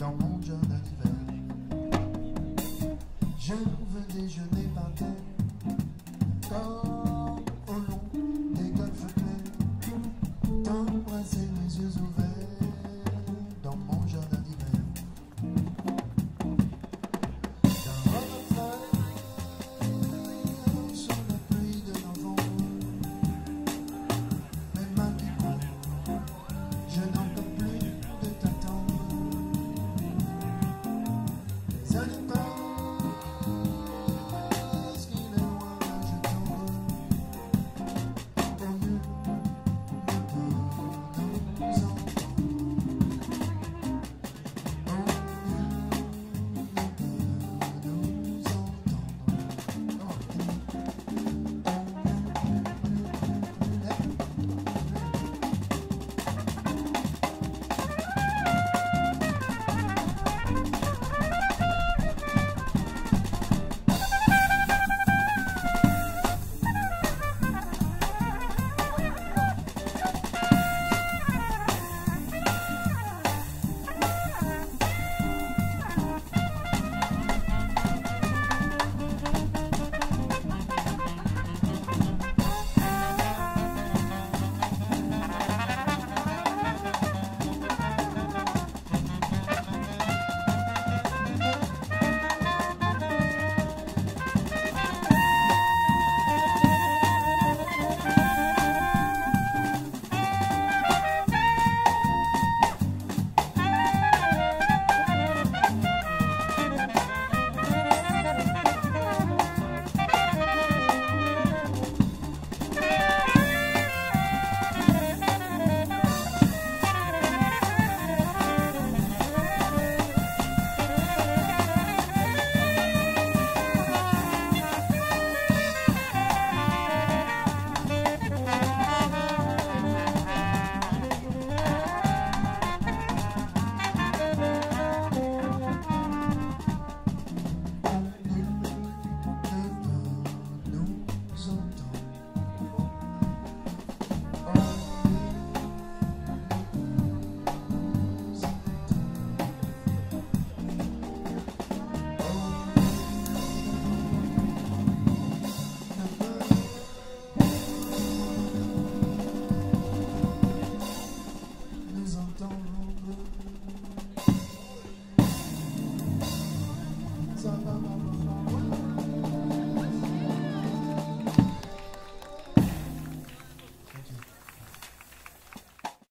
dans mon jardin d'hiver. Je veux déjeuner.